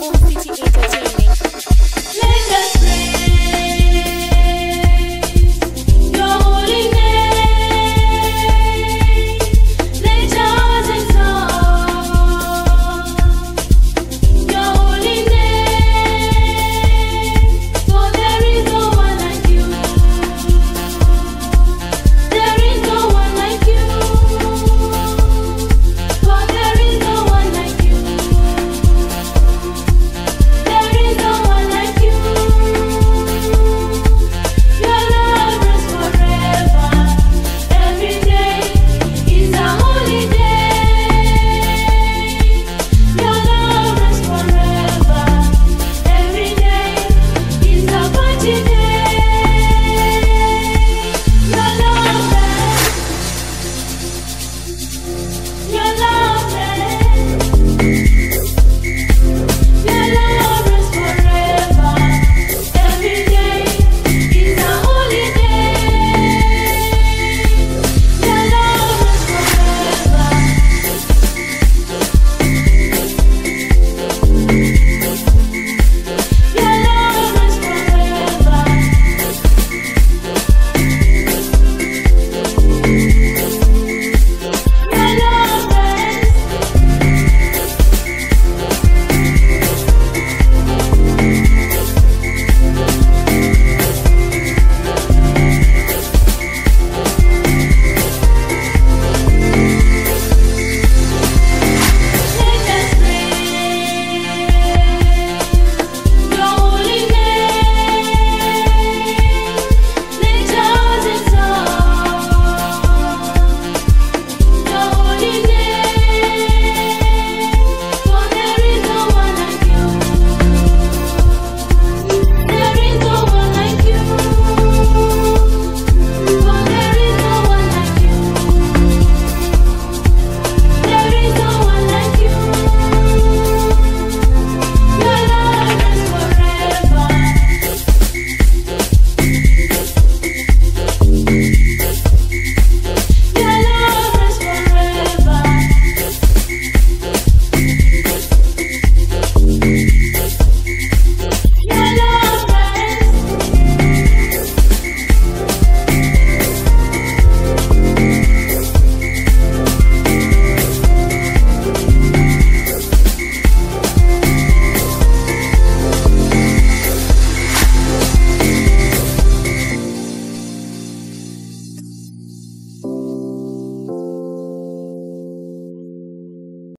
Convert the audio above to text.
Four city agents.